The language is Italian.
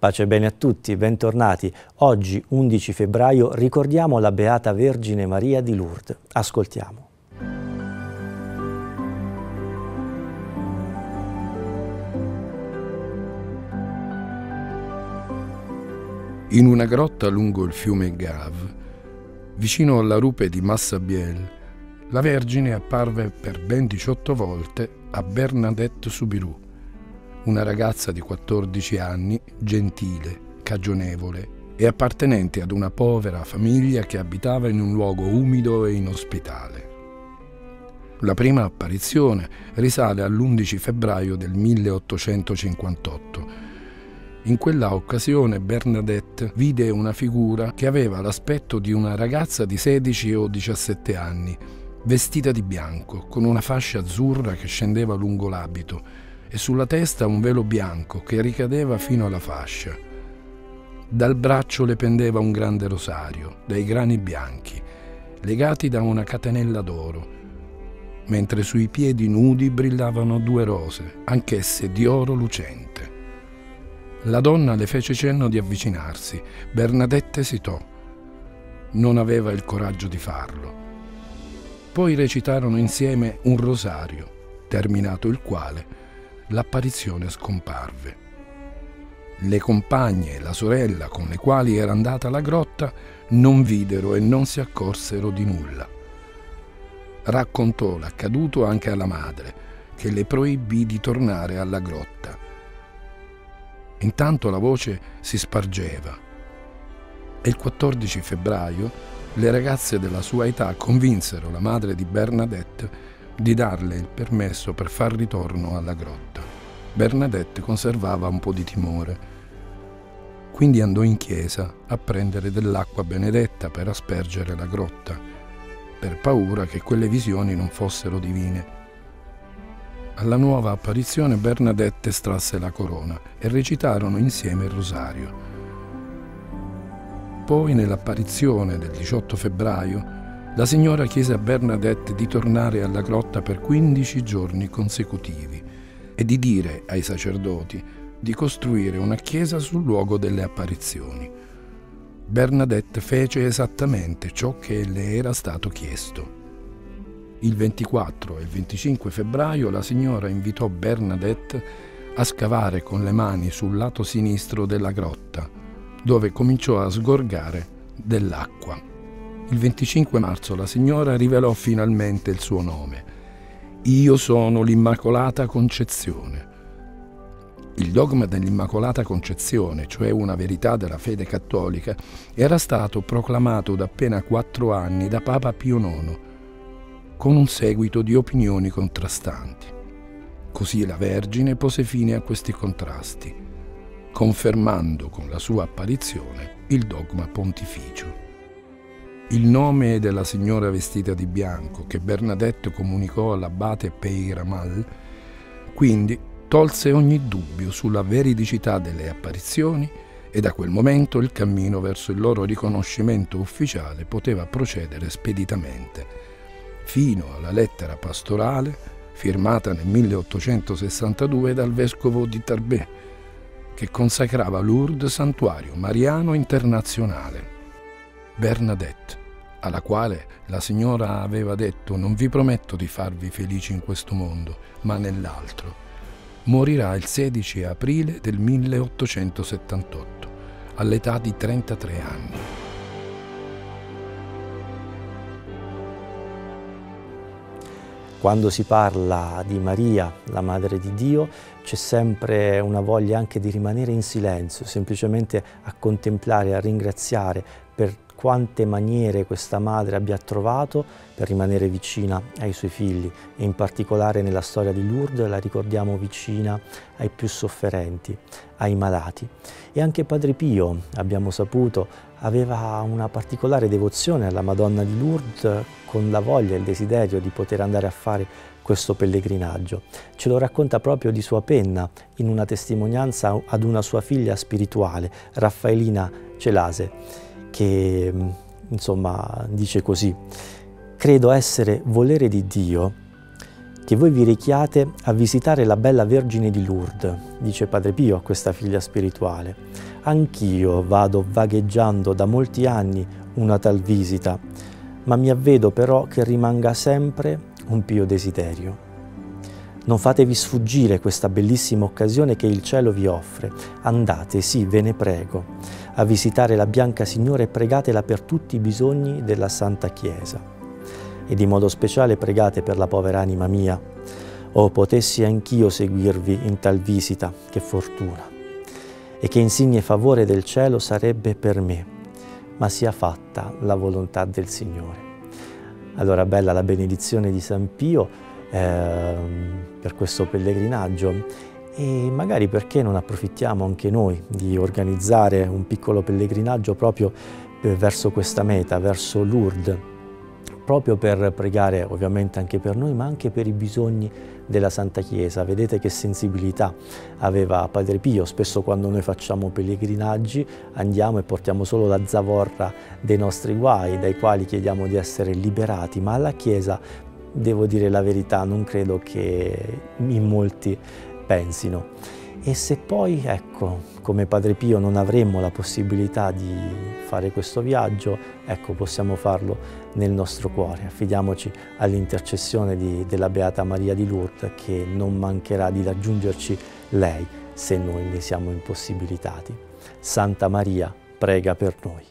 Pace bene a tutti, bentornati. Oggi, 11 febbraio, ricordiamo la Beata Vergine Maria di Lourdes. Ascoltiamo. In una grotta lungo il fiume Gave, vicino alla rupe di Massabielle, la Vergine apparve per ben 18 volte a Bernadette Soubirous, una ragazza di 14 anni, gentile, cagionevole e appartenente ad una povera famiglia che abitava in un luogo umido e inospitale. La prima apparizione risale all'11 febbraio del 1858. In quella occasione Bernadette vide una figura che aveva l'aspetto di una ragazza di 16 o 17 anni, vestita di bianco, con una fascia azzurra che scendeva lungo l'abito e sulla testa un velo bianco che ricadeva fino alla fascia. Dal braccio le pendeva un grande rosario, dai grani bianchi, legati da una catenella d'oro, mentre sui piedi nudi brillavano due rose, anch'esse di oro lucente. La donna le fece cenno di avvicinarsi. Bernadette esitò. Non aveva il coraggio di farlo. Poi recitarono insieme un rosario, terminato il quale l'apparizione scomparve. Le compagne e la sorella con le quali era andata alla grotta non videro e non si accorsero di nulla. Raccontò l'accaduto anche alla madre, che le proibì di tornare alla grotta. Intanto la voce si spargeva e il 14 febbraio le ragazze della sua età convinsero la madre di Bernadette di darle il permesso per far ritorno alla grotta. Bernadette conservava un po' di timore. Quindi andò in chiesa a prendere dell'acqua benedetta per aspergere la grotta, per paura che quelle visioni non fossero divine. Alla nuova apparizione Bernadette estrasse la corona e recitarono insieme il rosario. Poi nell'apparizione del 18 febbraio la signora chiese a Bernadette di tornare alla grotta per 15 giorni consecutivi e di dire ai sacerdoti di costruire una chiesa sul luogo delle apparizioni. Bernadette fece esattamente ciò che le era stato chiesto. Il 24 e il 25 febbraio la signora invitò Bernadette a scavare con le mani sul lato sinistro della grotta, dove cominciò a sgorgare dell'acqua. Il 25 marzo la signora rivelò finalmente il suo nome. Io sono l'Immacolata Concezione. Il dogma dell'Immacolata Concezione, cioè una verità della fede cattolica, era stato proclamato da appena quattro anni da Papa Pio IX, con un seguito di opinioni contrastanti. Così la Vergine pose fine a questi contrasti, confermando con la sua apparizione il dogma pontificio. Il nome della signora vestita di bianco che Bernadette comunicò all'abate Peiramal, quindi tolse ogni dubbio sulla veridicità delle apparizioni e da quel momento il cammino verso il loro riconoscimento ufficiale poteva procedere speditamente, fino alla lettera pastorale firmata nel 1862 dal vescovo di Tarbé, che consacrava Lourdes santuario mariano internazionale. Bernadette alla quale la signora aveva detto non vi prometto di farvi felici in questo mondo, ma nell'altro. Morirà il 16 aprile del 1878, all'età di 33 anni. Quando si parla di Maria, la Madre di Dio, c'è sempre una voglia anche di rimanere in silenzio, semplicemente a contemplare, a ringraziare quante maniere questa madre abbia trovato per rimanere vicina ai suoi figli e in particolare nella storia di Lourdes la ricordiamo vicina ai più sofferenti, ai malati. E anche Padre Pio, abbiamo saputo, aveva una particolare devozione alla Madonna di Lourdes con la voglia e il desiderio di poter andare a fare questo pellegrinaggio. Ce lo racconta proprio di sua penna in una testimonianza ad una sua figlia spirituale, Raffaelina Celase che insomma dice così, credo essere volere di Dio perché voi vi richiate a visitare la bella Vergine di Lourdes, dice Padre Pio a questa figlia spirituale. Anch'io vado vagheggiando da molti anni una tal visita, ma mi avvedo però che rimanga sempre un pio desiderio. Non fatevi sfuggire questa bellissima occasione che il cielo vi offre. Andate, sì, ve ne prego, a visitare la Bianca Signora e pregatela per tutti i bisogni della Santa Chiesa e di modo speciale pregate per la povera anima mia. Oh, potessi anch'io seguirvi in tal visita, che fortuna! E che insigne favore del cielo sarebbe per me, ma sia fatta la volontà del Signore. Allora, bella la benedizione di San Pio eh, per questo pellegrinaggio. E magari perché non approfittiamo anche noi di organizzare un piccolo pellegrinaggio proprio verso questa meta, verso Lourdes, proprio per pregare ovviamente anche per noi, ma anche per i bisogni della Santa Chiesa. Vedete che sensibilità aveva Padre Pio, spesso quando noi facciamo pellegrinaggi andiamo e portiamo solo la zavorra dei nostri guai, dai quali chiediamo di essere liberati, ma alla Chiesa, devo dire la verità, non credo che in molti pensino. E se poi, ecco, come Padre Pio non avremmo la possibilità di fare questo viaggio, ecco, possiamo farlo nel nostro cuore. Affidiamoci all'intercessione della Beata Maria di Lourdes che non mancherà di raggiungerci lei se noi ne siamo impossibilitati. Santa Maria, prega per noi.